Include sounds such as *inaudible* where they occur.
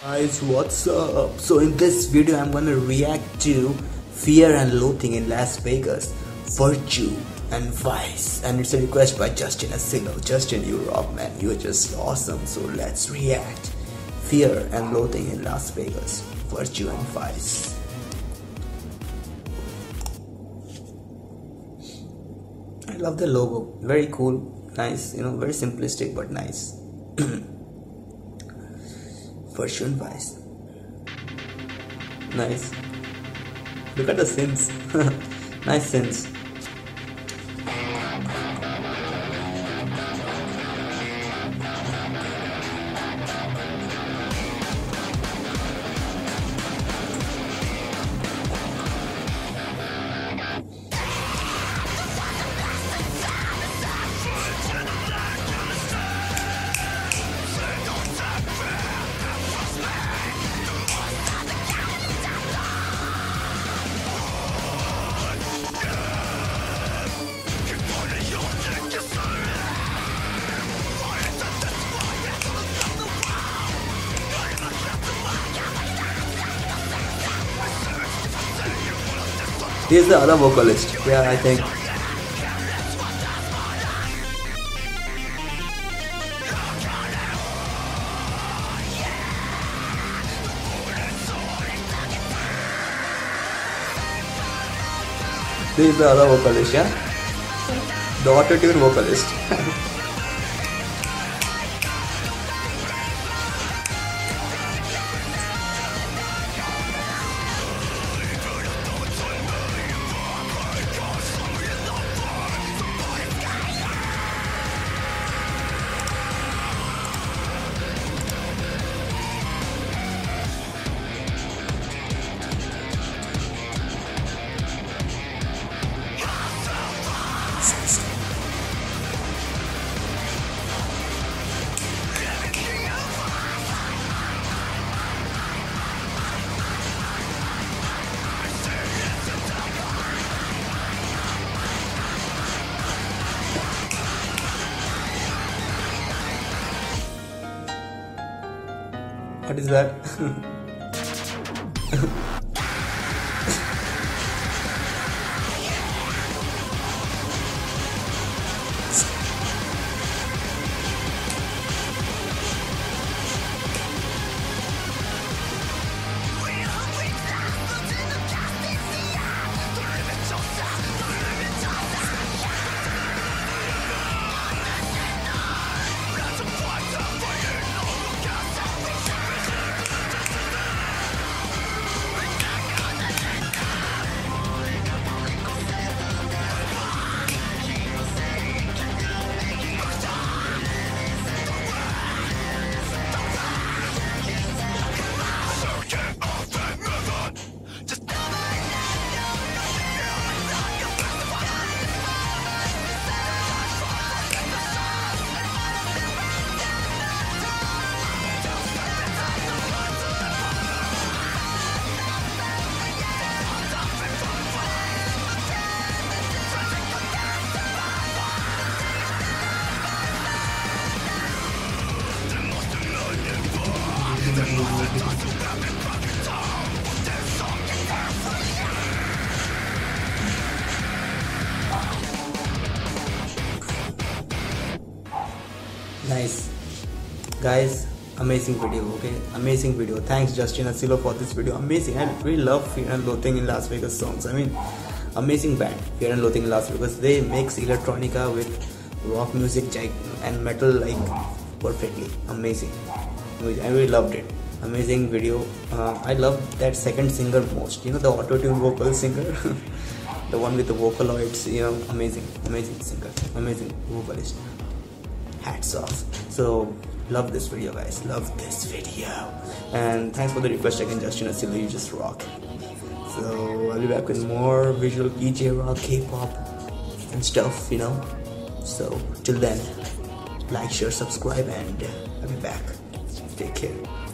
Guys, what's up? So in this video, I'm gonna react to Fear and Loathing in Las Vegas, Virtue and Vice, and it's a request by Justin Asilo. Justin, you rock, man. You're just awesome. So let's react. Fear and Loathing in Las Vegas, Virtue and Vice. I love the logo. Very cool, nice. You know, very simplistic but nice. *clears throat* And Vice. Nice. Look at the sins. *laughs* nice sins. He's the other vocalist. Yeah, I think. This is the other vocalist, yeah? The auto-tune vocalist. *laughs* What is that? *laughs* nice. Guys amazing video okay? Amazing video. Thanks justin asilo for this video. Amazing. I really love fear and loathing in las vegas songs. I mean amazing band fear and loathing in las vegas. They mix electronica with rock music and metal like perfectly. Amazing. I really loved it amazing video. Uh, i love that second singer most. You know the auto-tune vocal singer. *laughs* The one with the vocaloids you know amazing amazing singer amazing vocalist. Hats off. So love this video guys. Love this video. And thanks for the request again justin Asilo, you just rock. So i'll be back with more visual dj rock k-pop and stuff you know. So till then like share subscribe and i'll be back. Take care